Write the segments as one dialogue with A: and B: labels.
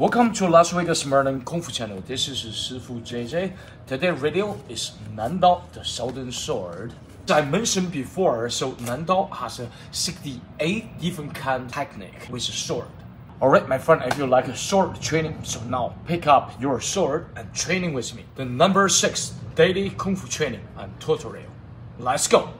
A: Welcome to Las Vegas Modern Kung Fu Channel. This is Shifu JJ. Today video is Nandao, the Southern Sword. As I mentioned before, so Nandao has a 68 different kind technique with a sword. Alright, my friend, if you like a sword training, so now pick up your sword and training with me. The number six daily Kung Fu training and tutorial. Let's go!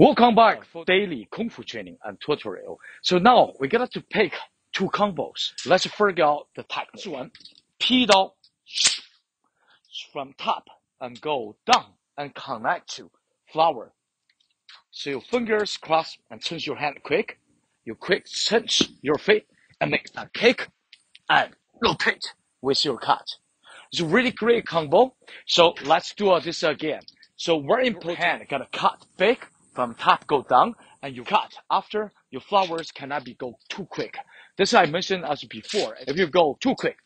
A: Welcome back for daily Kung Fu training and tutorial. So now we got to pick two combos. Let's figure out the technique. One, 劈刀 from top and go down and connect to flower. So your fingers cross and turn your hand quick. You quick touch your feet and make a kick and rotate with your cut. It's a really great combo. So let's do this again. So very important hand gotta cut big from top go down and you cut after your flowers cannot be go too quick. This I mentioned as before. If you go too quick,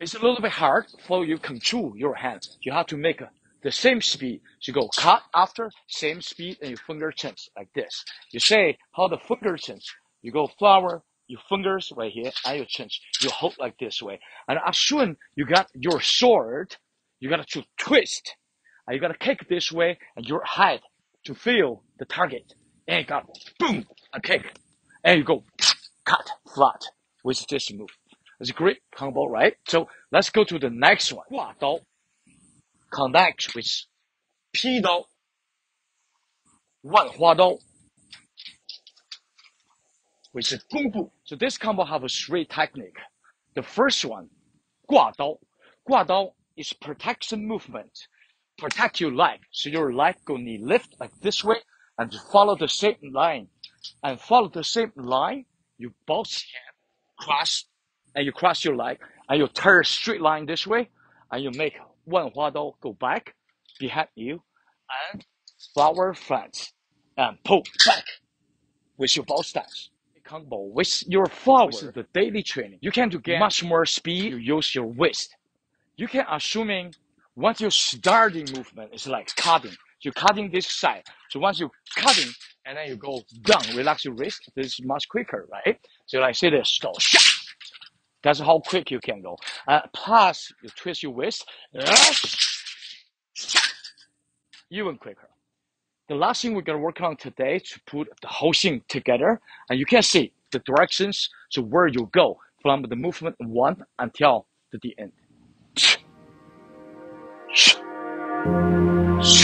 A: it's a little bit hard for you control your hands. You have to make the same speed. You go cut after same speed and your finger turns like this. You say how the finger turns. You go flower, your fingers right here and your chin. You hold like this way. And as soon you got your sword, you got to twist and you gotta kick this way and your head to feel the target. And you got boom, a kick. And you go cut flat with this move. It's a great combo, right? So let's go to the next one. 挂刀 connect with 劈刀万花刀 which is 弓步. So this combo have a three technique. The first one, 挂刀.挂刀 is protection movement protect your leg. So your leg going to lift like this way and follow the same line. And follow the same line, you both hand cross and you cross your leg and you turn straight line this way and you make one dao go back behind you and flower front and pull back with your both stance. Combo with your flower, with the daily training. You can do get much more speed. You use your waist. You can assuming once you starting movement, it's like cutting. You're cutting this side. So once you cutting and then you go down, relax your wrist. This is much quicker, right? So like say this, go. That's how quick you can go. Uh, plus you twist your wrist, even quicker. The last thing we're gonna work on today to put the whole thing together, and you can see the directions, to where you go from the movement one until to the end. Shh.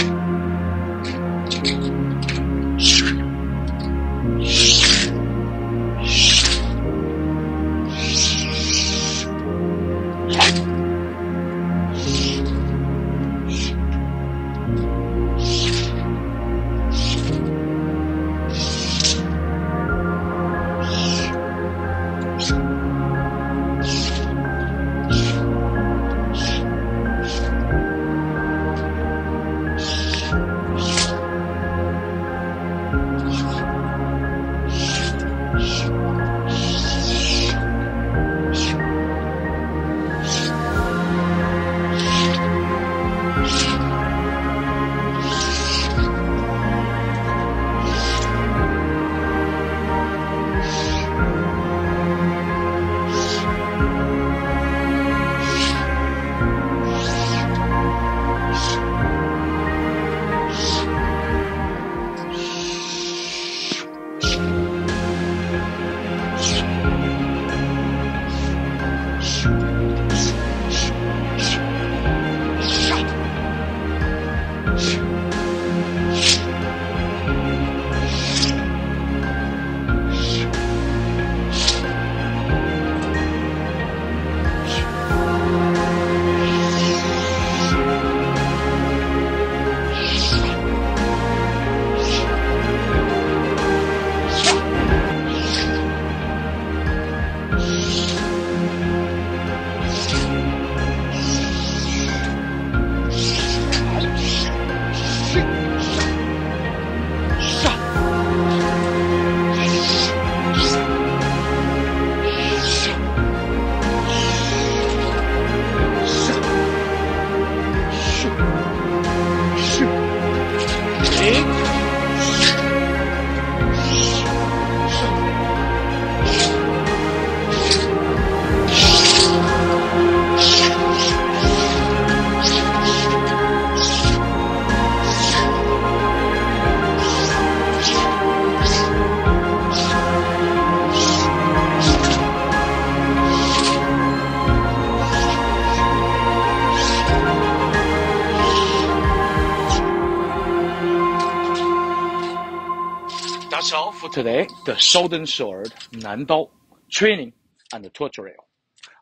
A: That's all for today. The Golden Sword, Nandao, training and the tutorial.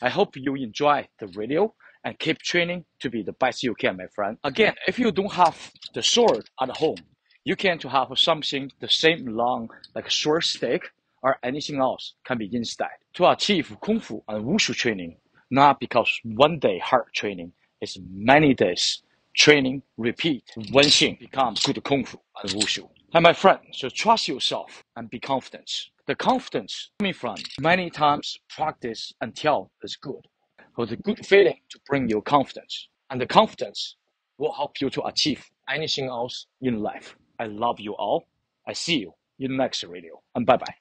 A: I hope you enjoy the video and keep training to be the best you can, my friend. Again, if you don't have the sword at home, you can to have something the same long like sword stick or anything else can be instead to achieve kung fu and wushu training. Not because one day hard training is many days training repeat. One thing becomes good kung fu and wushu. And my friend, so trust yourself and be confident. The confidence coming from many times practice until it's good. For the good feeling to bring you confidence. And the confidence will help you to achieve anything else in life. I love you all. I see you in the next video. And bye bye.